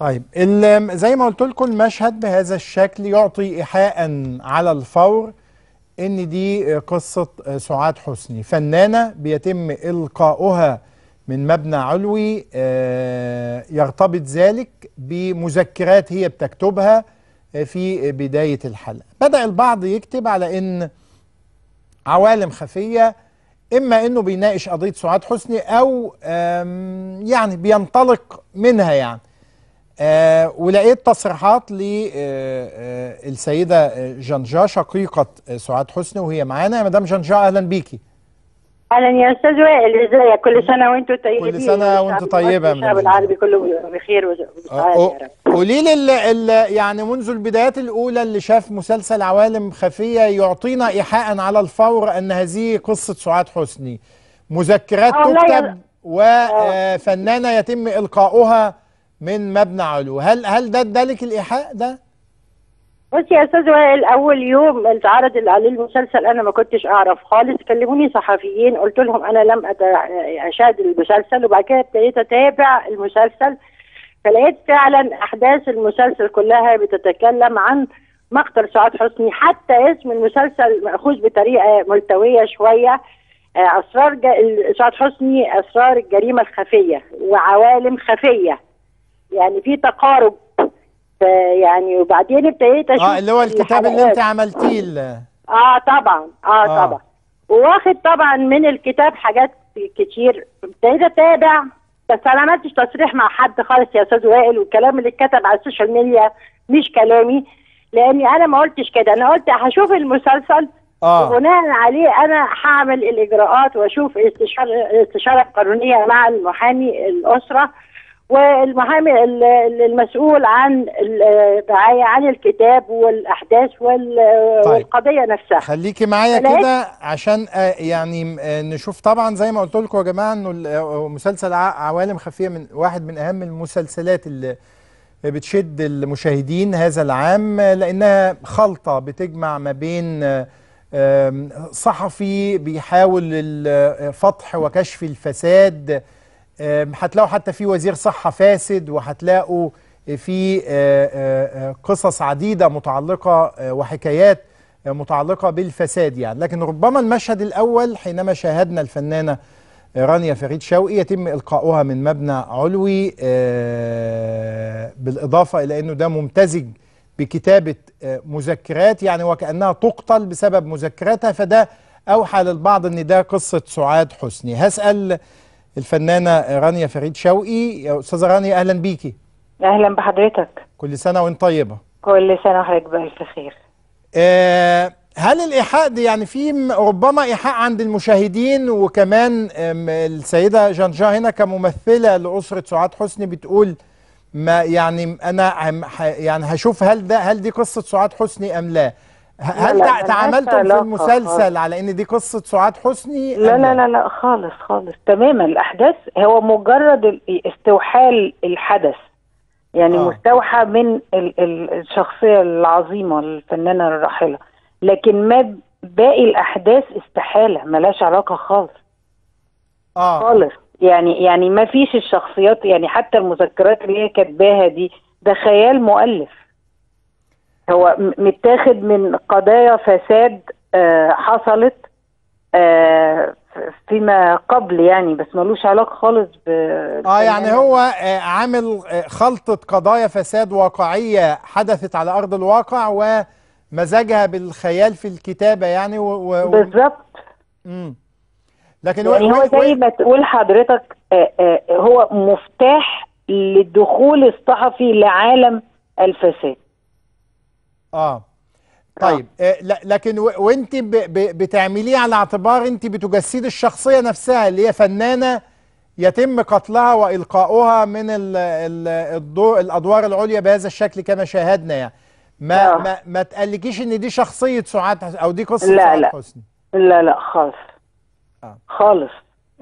طيب زي ما قلت لكم المشهد بهذا الشكل يعطي إيحاء على الفور إن دي قصة سعاد حسني. فنانة بيتم إلقاؤها من مبنى علوي آه، يرتبط ذلك بمذكرات هي بتكتبها في بداية الحلقة. بدأ البعض يكتب على إن عوالم خفية إما إنه بيناقش قضية سعاد حسني آم، يعني بينطلق منها يعني. آه ولقيت تصريحات للسيدة جنجا شقيقة آه، سعاد حسني وهي معانا. يا مدام جنجا أهلا بيكي. أهلا يا أستاذ وائل ازيك كل سنة وأنتم طيبين. كل وأنت والشعب طيبة يا مدام العربي كله بخير قولي لي يعني منذ البدايات الأولى اللي شاف مسلسل عوالم خفية يعطينا إيحاء على الفور أن هذه قصة سعاد حسني. مذكرات آه، تكتب وفنانة يتم إلقاؤها. من مبنى علو. هل هل ده ادالك الإيحاء ده؟ بص يا أستاذ وائل أول يوم اتعرض عليه المسلسل أنا ما كنتش أعرف خالص. كلموني صحفيين قلت لهم أنا لم أشاهد المسلسل وبعد كده ابتديت أتابع المسلسل. فلقيت فعلا أحداث المسلسل كلها بتتكلم عن مقتل سعاد حسني. حتى اسم المسلسل مأخوذ بطريقة ملتوية شوية. آه، أسرار سعاد حسني أسرار الجريمة الخفية وعوالم خفية. يعني في تقارب يعني وبعدين ابتديت أشوف آه اللي هو الكتاب اللي. انت عملتيه آه طبعا آه, آه. آه. طبعا واخد طبعا من الكتاب حاجات كتير ابتديت أتابع بس أنا ما عملتش تصريح مع حد خالص يا أستاذ وائل والكلام اللي اتكتب على السوشيال ميديا مش كلامي لأني أنا ما قلتش كده أنا قلت هشوف المسلسل آه وبناء عليه أنا هعمل الإجراءات وأشوف استشارة استشارة قانونية مع المحامي الأسرة والمحامي ال- ال- المسؤول عن الرعايه عن الكتاب والأحداث وال- طيب. والقضية نفسها خليكي معايا كده عشان آه، يعني آه، نشوف طبعا زي ما قلت لكم يا جماعة إنه آه، مسلسل عوالم خفية من واحد من أهم المسلسلات اللي بتشد المشاهدين هذا العام لأنها خلطة بتجمع ما بين صحفي بيحاول ال- فتح وكشف الفساد هتلاقوا حتى في وزير صحة فاسد وهتلاقوا في آه، آه، آه، قصص عديدة متعلقة وحكايات متعلقة بالفساد يعني. لكن ربما المشهد الأول حينما شاهدنا الفنانة رانيا فريد شوقي يتم إلقاؤها من مبنى علوي بالإضافة إلى أنه ده ممتزج بكتابة مذكرات يعني وكأنها تقتل بسبب مذكراتها فده أوحى للبعض أن ده قصة سعاد حسني. هسأل الفنانة رانيا فريد شوقي. يا أستاذة رانيا أهلا بيكي. أهلا بحضرتك. كل سنة وأنت طيبة. كل سنة وحضرتك بألف خير. آه، هل الإيحاء دي يعني في ربما إيحاء عند المشاهدين وكمان السيدة جنجا هنا كممثلة لأسرة سعاد حسني بتقول ما يعني أنا يعني هشوف هل ده هل دي قصة سعاد حسني أم لا. هل لا، تعاملتم في المسلسل على إن دي قصة سعاد حسني لا لا لا؟ لا خالص خالص. تماما. الأحداث هو مجرد ال- استوحال الحدث. يعني آه. مستوحى من ال- ال- الشخصية العظيمة الفنانة الراحله لكن ما باقي الأحداث استحالة ملهاش علاقة خالص. آه. خالص. يعني يعني ما فيش الشخصيات يعني حتى المذكرات اللي هي كاتباها دي ده خيال مؤلف. هو متاخد من قضايا فساد آه حصلت آه فيما قبل يعني بس ملوش علاقة خالص ب آه يعني هو آه، عامل خلطة قضايا فساد واقعية حدثت على أرض الواقع ومزجها بالخيال في الكتابة يعني و... و... بالظبط. لكن. يعني هو. زي ما تقول حضرتك هو مفتاح للدخول الصحفي لعالم الفساد آه طيب آه. لكن. وانت. بتعمليه على اعتبار انت بتجسدي الشخصية نفسها اللي هي فنانة يتم قتلها وإلقاؤها من ال... ال... الدور الأدوار العليا بهذا الشكل كما شاهدنا يعني ما آه. ما ما تقلقيش إن دي شخصية سعاد حسني أو دي قصة لا، سعاد لا. حسني لا لا خالص آه. خالص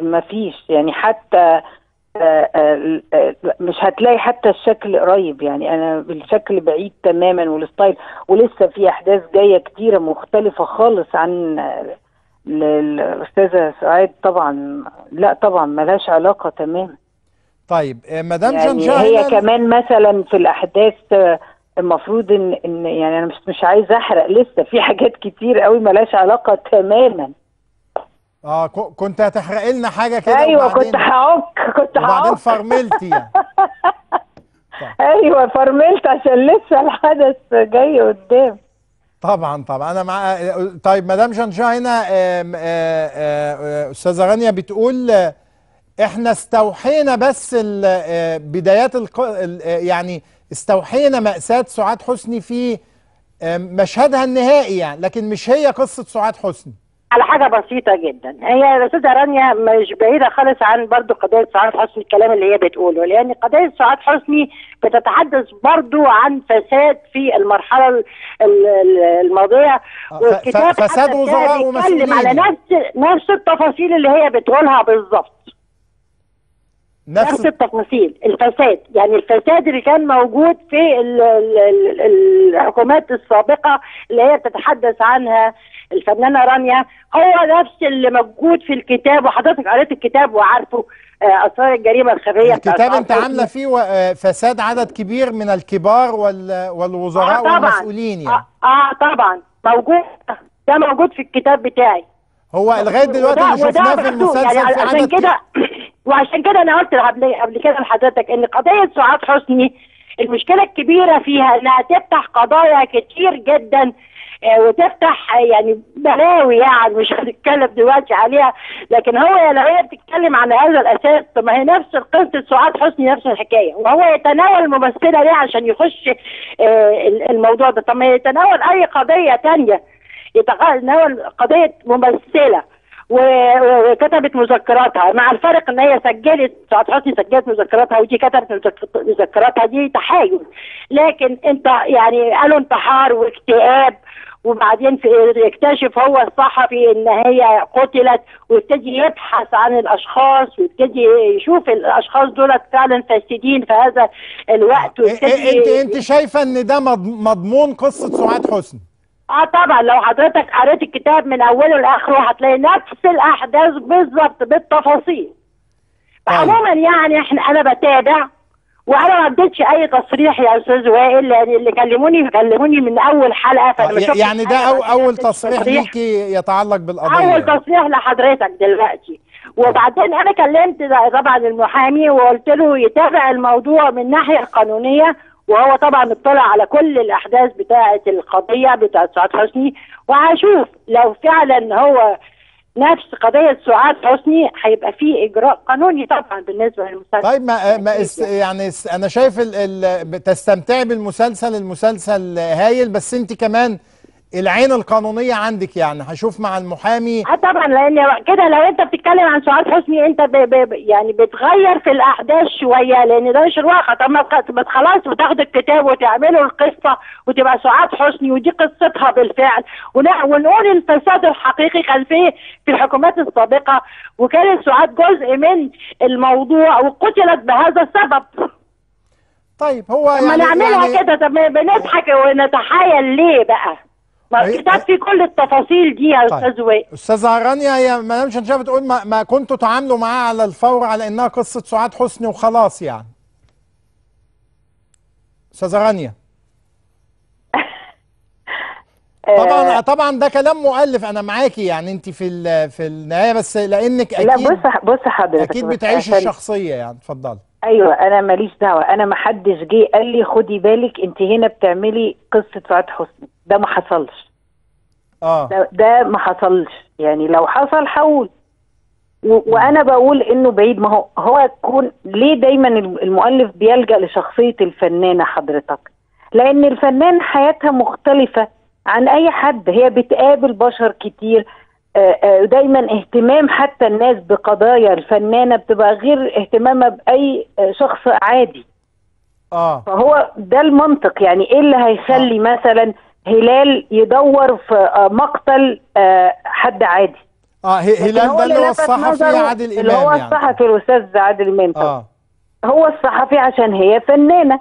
ما فيش يعني حتى آه، آه، آه، مش هتلاقي حتى الشكل قريب. يعني أنا الشكل بعيد تماما والستايل ولسه في أحداث جاية كتيرة مختلفة خالص عن آه، ال- الأستاذة سعاد طبعا. لا طبعا ملهاش علاقة تماما. طيب آه، مدام يعني جنجا هي كمان مثلا في الأحداث آه، المفروض إن إن يعني أنا مش مش عايزه أحرق لسه في حاجات كتير قوي ملهاش علاقة تماما. آه كنت هتحرق لنا حاجة كده أيوه وبعدين كنت هعك كنت وبعدين هعك. فرملتي يعني. أيوه فرملت عشان لسه الحدث جاي قدام. طبعا طبعا. أنا مع طيب مدام جنجا هنا آه، أستاذة غانيه بتقول إحنا استوحينا بس آه، بدايات الق... ال- آه، يعني استوحينا مأساة سعاد حسني في مشهدها النهائي يعني لكن مش هي قصة سعاد حسني. على حاجة بسيطة جدا. هي الاستاذه رانيا مش بعيدة خالص عن برضو قضية سعاد حسني الكلام اللي هي بتقوله. لأن قضية سعاد حسني بتتحدث برضو عن فساد في المرحلة ال- ال- الماضية. والكتاب فساد وزراء ومسؤولين على. نفس نفس التفاصيل اللي هي بتقولها بالظبط. نفس نفس التفاصيل. الفساد. يعني الفساد اللي كان موجود في ال- ال- ال- الحكومات السابقة اللي هي بتتحدث عنها الفنانة رانيا هو نفس اللي موجود في الكتاب وحضرتك قريت الكتاب وعارفه آه، أسرار الجريمة الخفية الكتاب حسني. عاملة فيه آه، فساد عدد كبير من الكبار وال- والوزراء والمسؤولين يعني. آه, آه طبعا. موجود. ده موجود في الكتاب بتاعي. هو لغاية دلوقتي اللي شفناه في محدود. المسلسل يعني في عدد كده وعشان كده أنا قلت قبل كده لحضرتك إن قضية سعاد حسني المشكلة الكبيرة فيها إنها تفتح قضايا كتير جدا آه، وتفتح آه، يعني بلاوي يعني مش هنتكلم دلوقتي عليها لكن هو لو هي بتتكلم عن هذا الأساس طب ما هي نفس قصة سعاد حسني نفس الحكاية وهو يتناول الممثله ليه عشان يخش آه، الموضوع ده؟ طب ما يتناول أي قضية تانية يتناول قضية ممثلة. وكتبت مذكراتها. مع الفرق إن هي سجلت سعاد حسني سجلت مذكراتها ودي كتبت مذك- مذكراتها. دي تحايل. لكن أنت يعني قالوا انتحار واكتئاب وبعدين في يكتشف هو الصحفي إن هي قتلت ويبتدي يبحث عن الأشخاص ويبتدي يشوف الأشخاص دول فعلا فاسدين في هذا الوقت إيه- إيه- ويبتدي انت إنت شايفة إن ده مض- مضمون قصة سعاد حسني؟ آه طبعا لو حضرتك قريت الكتاب من أوله لآخره هتلاقي نفس الأحداث بالظبط بالتفاصيل طيب. عموما يعني إحنا أنا بتابع وأنا ما اديتش أي تصريح يا أستاذ وائل لأن اللي كلموني كلموني من أول حلقة فأنا آه، يعني ده أو أول تصريح ليكي يتعلق بالقضية أول يعني. تصريح لحضرتك دلوقتي وبعدين أنا كلمت طبعا المحامي وقلت له يتابع الموضوع من الناحيه القانونيه وهو طبعا اطلع على كل الأحداث بتاعة القضية بتاعة سعاد حسني وهشوف لو فعلا هو نفس قضية سعاد حسني هيبقى في إجراء قانوني طبعا بالنسبة للمسلسل. طيب ما ما اس يعني أنا شايف ال ال بتستمتعي بالمسلسل المسلسل هايل بس انت كمان العين القانونية عندك يعني هشوف مع المحامي. آه طبعا لأن كده لو أنت بتتكلم عن سعاد حسني أنت ب ب يعني بتغير في الأحداث شوية لأن ده مش الواقع. طب ما خلاص وتاخد الكتاب وتعمله القصة وتبقى سعاد حسني ودي قصتها بالفعل. ون- ونقول الفساد الحقيقي كان فيه في الحكومات السابقة وكانت سعاد جزء من الموضوع وقتلت بهذا السبب. طيب هو طب ما يعني نعملها يعني كده. طب بنضحك ونتحايل ليه بقى؟ ما الكتاب فيه كل التفاصيل دي يا طيب. أستاذ وائل. أستاذة رانيا هي مدام شنشاه بتقول ما, ما كنتوا تعاملوا معاها على الفور على إنها قصة سعاد حسني وخلاص يعني. أستاذة رانيا طبعا طبعا ده كلام مؤلف أنا معاكي يعني أنت في في النهاية بس لأنك لا أكيد بص بص حضرتك أكيد بتعيشي الشخصية يعني. اتفضلي. أيوه أنا ماليش دعوة. أنا ما حدش جه قال لي خدي بالك أنت هنا بتعملي قصة سعاد حسني. ده ما حصلش. آه. ده, ده ما حصلش. يعني لو حصل حول وأنا بقول إنه بعيد. ما هو هو يكون ليه دايما الم- المؤلف بيلجأ لشخصية الفنانة حضرتك؟ لأن الفنان حياتها مختلفة عن أي حد. هي بتقابل بشر كتير. آه، آه، دايما اهتمام حتى الناس بقضايا الفنانة بتبقى غير اهتمامها بأي آه، شخص عادي. آه. فهو ده المنطق. يعني إيه اللي هيخلي مثلا هلال يدور في آه، مقتل آه، حد عادي. آه هلال ده اللي هو الصحفي عادل اللي هو امام يعني. الصحفي الأستاذ عادل إمام. آه. هو الصحفي عشان هي فنانة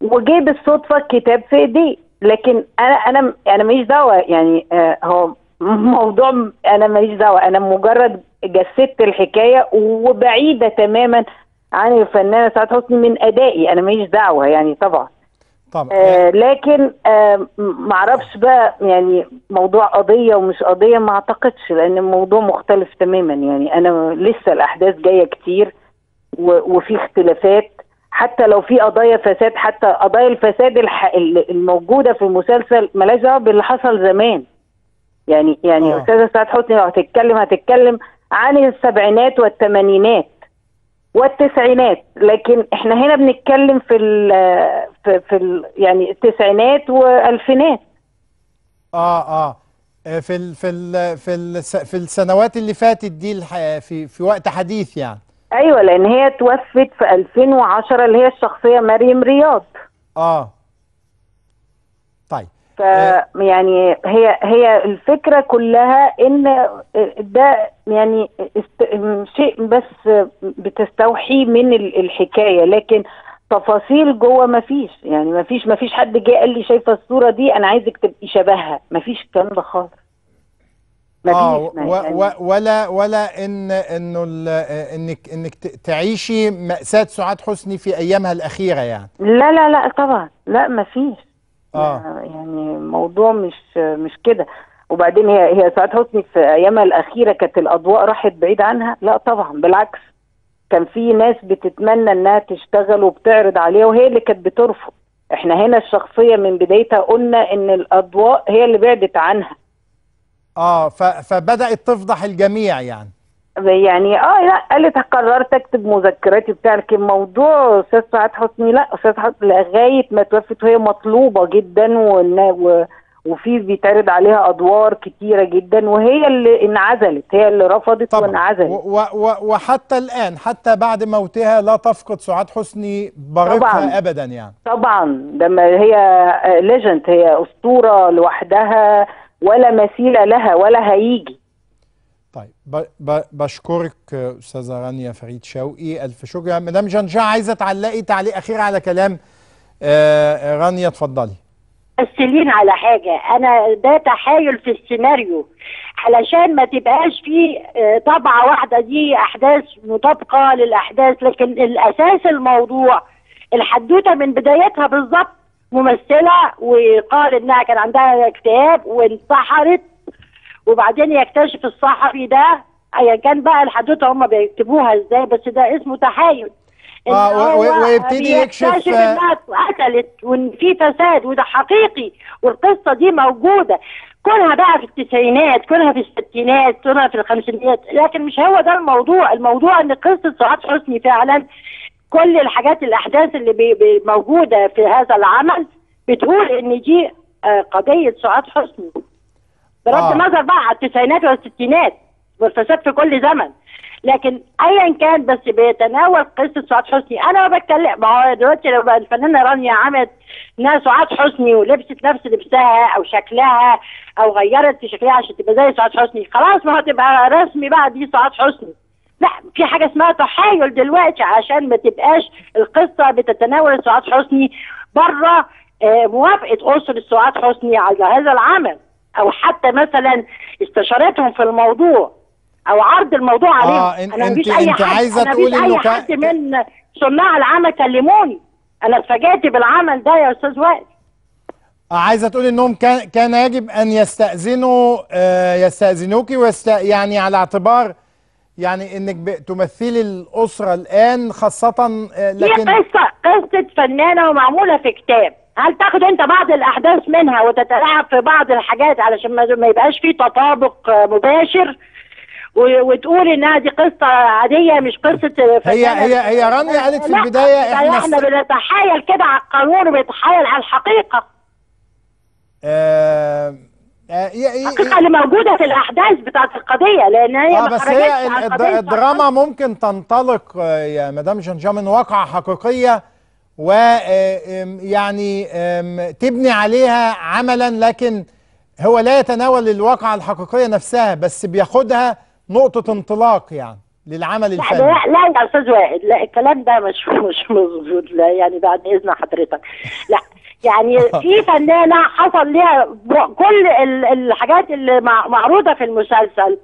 وجه بالصدفه الكتاب في إيديه. لكن أنا أنا أنا ماليش دعوة يعني آه هو موضوع أنا ماليش دعوة. أنا مجرد جسدت الحكاية وبعيدة تماما عن الفنانة سعاد حسني من أدائي. أنا ماليش دعوة يعني طبعا. طبعا. آه لكن آه معرفش بقى يعني موضوع قضية ومش قضية ما أعتقدش لأن الموضوع مختلف تماما. يعني أنا لسه الأحداث جاية كتير وفي اختلافات. حتى لو في قضايا فساد حتى قضايا الفساد الموجودة في المسلسل مالهاش دعوة باللي حصل زمان. يعني يعني آه. أستاذة سعاد حسني لو هتتكلم هتتكلم عن السبعينات والثمانينات والتسعينات. لكن إحنا هنا بنتكلم في ال في, في ال يعني التسعينات والفينات آه آه. آه، في ال في ال في ال في السنوات اللي فاتت دي في في وقت حديث يعني. أيوه لأن هي توفت في 2010 اللي هي الشخصية مريم رياض. آه. طيب. ف يعني هي هي الفكرة كلها إن ده يعني است... شيء بس بتستوحي من ال- الحكاية لكن تفاصيل جوه ما فيش. يعني ما فيش ما فيش حد جه قال لي شايفة الصورة دي أنا عايزك تبقي شبهها. ما فيش الكلام ده خالص. آه يعني ولا ولا إن إنه آه، إنك إنك تعيشي مأساة سعاد حسني في أيامها الأخيرة يعني. لا لا لا طبعا. لا ما فيش. ما- يعني موضوع مش مش كده. وبعدين هي هي سعاد حسني في أيامها الأخيرة كانت الأضواء راحت بعيد عنها؟ لا طبعا بالعكس. كان في ناس بتتمنى إنها تشتغل وبتعرض عليها وهي اللي كانت بترفض. إحنا هنا الشخصية من بدايتها قلنا إن الأضواء هي اللي بعدت عنها. آه ف فبدأت تفضح الجميع يعني. يعني آه لا قالت قررت أكتب مذكراتي بتاع لكن موضوع أستاذ سعاد حسني لا أستاذ حسني لغاية ما توفت وهي مطلوبة جدا و وفي بيتعرض عليها أدوار كتيرة جدا وهي اللي انعزلت هي اللي رفضت طبعا. وانعزلت. و و وحتى الآن حتى بعد موتها لا تفقد سعاد حسني بريقها. ابدا يعني. طبعا. ده ما هي ليجند هي أسطورة لوحدها ولا مثيل لها ولا هيجي. طيب بشكرك أستاذة رانيا فريد شوقي ألف شكر. مدام جنجا عايزة تعلقي تعليق أخير على كلام آه رانيا اتفضلي. ممثلين على حاجة. أنا ده تحايل في السيناريو. علشان ما تبقاش في آه، طبعة واحدة دي أحداث مطابقة للأحداث لكن الأساس الموضوع الحدوتة من بدايتها بالظبط ممثلة وقال إنها كان عندها اكتئاب وانتحرت وبعدين يكتشف الصحفي ده أيا كان بقى الحدوتة هم بيكتبوها إزاي بس ده اسمه تحايل. آه، هو ويبتدي يكشف، آه، انها اتقتلت وإن في فساد وده حقيقي والقصة دي موجودة. كونها بقى في التسعينات كونها في الستينات كونها في الخمسينات لكن مش هو ده الموضوع. الموضوع إن قصة سعاد حسني فعلا كل الحاجات الأحداث اللي بي بي موجودة في هذا العمل بتقول إن دي آه، قضية سعاد حسني. بغض آه. النظر بقى على التسعينات والستينات والفساد في كل زمن. لكن ايا كان بس بيتناول قصة سعاد حسني. أنا ما بتكلم ما هو دلوقتي لو الفنانة رانيا عملت إنها سعاد حسني ولبست نفس لبسها أو شكلها أو غيرت في شكلها عشان تبقى زي سعاد حسني خلاص ما هتبقى رسمي بقى دي سعاد حسني. لا في حاجة اسمها تحايل دلوقتي عشان ما تبقاش القصة بتتناول سعاد حسني بره آه، موافقة اسره سعاد حسني على هذا العمل. أو حتى مثلا استشارتهم في الموضوع أو عرض الموضوع عليهم. آه، إن- أنا أنت- أي أنت حد عايزة أنا تقولي مفيش إنه اي كا- حد من صناع العمل كلموني. أنا اتفاجئت بالعمل ده يا أستاذ وائل. آه، عايزة تقول إنهم كان كان يجب أن يستأذنوا آه يستأذنوك ويست يعني على اعتبار يعني إنك تمثلي الأسرة الآن خاصة آه لكن قصه قصة فنانة ومعمولة في كتاب. هل تاخد انت بعض الأحداث منها وتتلاعب في بعض الحاجات علشان ما يبقاش في تطابق آه، مباشر وتقول إنها دي قصة عادية مش قصة هي هي هي رانيا قالت في البداية إحنا إحنا. بنتحايل كده على القانون وبنتحايل على الحقيقة. آه آه الحقيقة اللي موجودة في الأحداث بتاعت القضية لأن هي ما بس هي الدراما ممكن تنطلق آه، يا مدام جنجا من واقعة حقيقية و آه، يعني تبني عليها عملا لكن هو لا يتناول الواقعة الحقيقية نفسها بس بياخدها نقطة انطلاق يعني للعمل الفني. لا لا يا أستاذ وائل لا الكلام ده مش مش مظبوط لا يعني بعد إذن حضرتك. لا يعني في فنانة حصل ليها كل ال- الحاجات اللي مع- معروضة في المسلسل.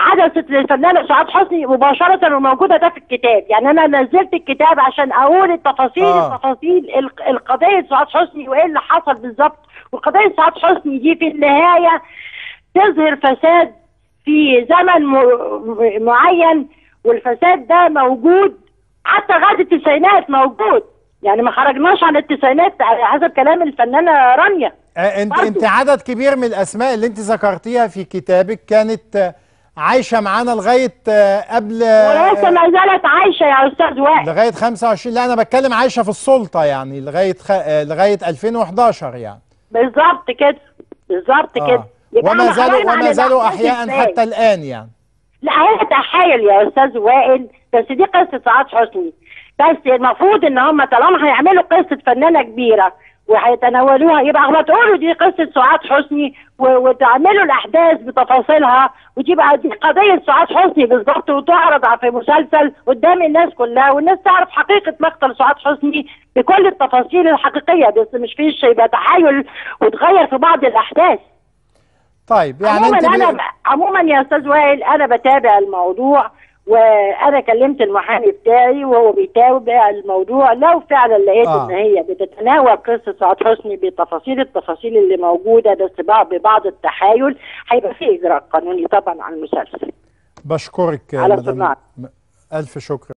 حدثت للفنانه سعاد حسني مباشرة وموجودة ده في الكتاب. يعني أنا نزلت الكتاب عشان أقول التفاصيل آه. التفاصيل الق- القضية سعاد حسني وإيه اللي حصل بالظبط. وقضية سعاد حسني دي في النهاية تظهر فساد في زمن م- معين والفساد ده موجود. حتى لغايه التسعينات موجود. يعني ما خرجناش عن التسعينات على حسب كلام الفنانة رانيا. آه، انت. انت عدد كبير من الأسماء اللي انت ذكرتيها في كتابك كانت آه، عايشة معانا لغاية آه، قبل ولسه آه، ما زالت عايشة يا أستاذ وائل. لغاية 25 لا أنا بتكلم عايشة في السلطة يعني لغاية خ... آه، لغاية 2011 يعني. بالظبط كده بالظبط كده. آه. يبقى وما زالوا وما زالوا احياء؟ حتى الآن يعني. لا هي تحايل يا أستاذ وائل. بس دي قصة سعاد حسني بس المفروض إن هم طالما هيعملوا قصة فنانة كبيرة وهيتناولوها يبقى ما تقولوا دي قصة سعاد حسني وتعملوا الأحداث بتفاصيلها وتبقى دي قضية سعاد حسني بالظبط وتعرض في مسلسل قدام الناس كلها والناس تعرف حقيقة مقتل سعاد حسني بكل التفاصيل الحقيقية بس مش فيش يبقى تحايل وتغير في بعض الأحداث طيب يعني عموما أنت أنا. عموما يا أستاذ وائل أنا بتابع الموضوع وأنا كلمت المحامي بتاعي وهو بيتابع الموضوع. لو فعلا لقيت آه. إن هي بتتناول قصة سعاد حسني بتفاصيل التفاصيل اللي موجودة بس بعض ببعض التحايل هيبقى في إجراء قانوني طبعا على المسلسل. بشكرك على مدام- ألف شكر.